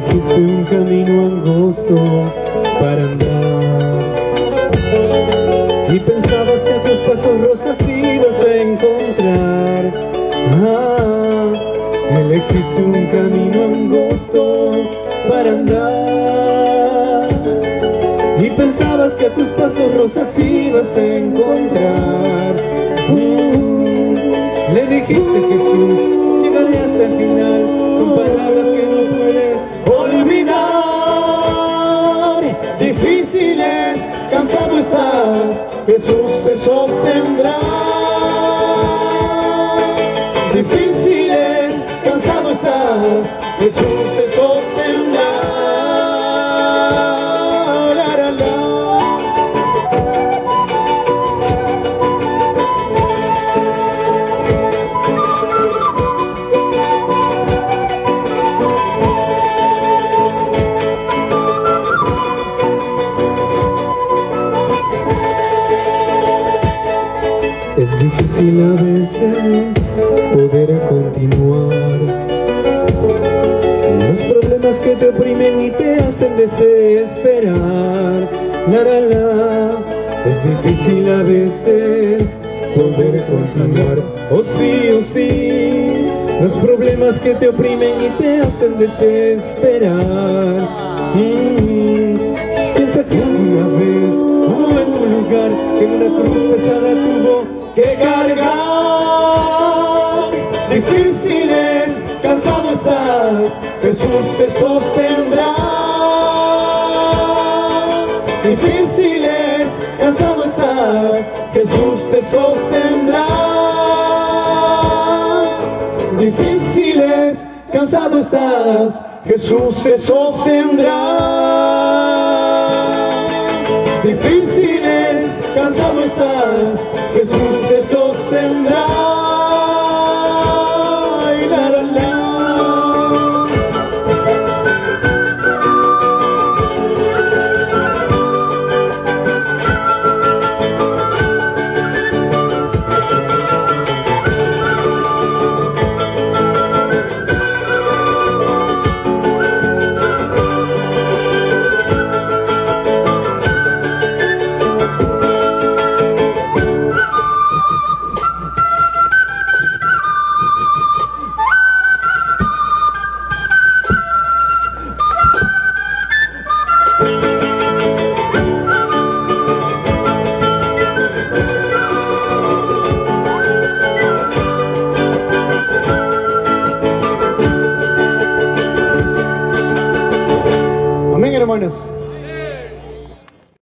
Elegiste un camino angosto para andar. Y pensabas que a tus pasos rosas ibas a encontrar. Ah, Elegiste un camino angosto para andar. Y pensabas que a tus pasos rosas ibas a encontrar. Uh, le dijiste Jesús, llegaré hasta el final Difíciles, cansado estás, Jesús te sostendrá. Es difícil a veces poder continuar. Los problemas que te oprimen y te hacen desesperar. La, la, la. Es difícil a veces poder continuar. Oh sí, oh sí. Los problemas que te oprimen y te hacen desesperar. Mm. Piensa que una vez hubo en tu lugar que una cruz pesada tuvo que cargar. Difíciles, cansado estás, Jesús te sostendrá. Difíciles, cansado estás, Jesús te sostendrá. Difíciles, cansado estás, Jesús te sostendrá. Difíciles, cansado estás, minus.